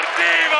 Sportivo!